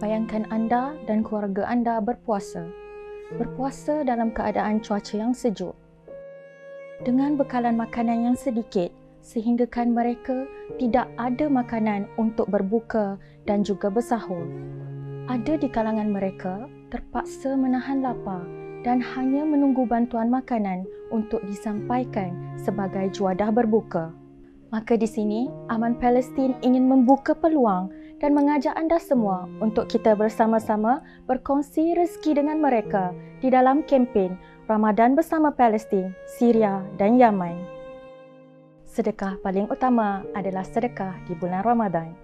Bayangkan anda dan keluarga anda berpuasa. Berpuasa dalam keadaan cuaca yang sejuk. Dengan bekalan makanan yang sedikit sehinggakan mereka tidak ada makanan untuk berbuka dan juga bersahur. Ada di kalangan mereka terpaksa menahan lapar dan hanya menunggu bantuan makanan untuk disampaikan sebagai juadah berbuka. Maka di sini, Aman Palestin ingin membuka peluang dan mengajak anda semua untuk kita bersama-sama berkongsi rezeki dengan mereka di dalam kempen Ramadan bersama Palestin, Syria dan Yaman. Sedekah paling utama adalah sedekah di bulan Ramadan.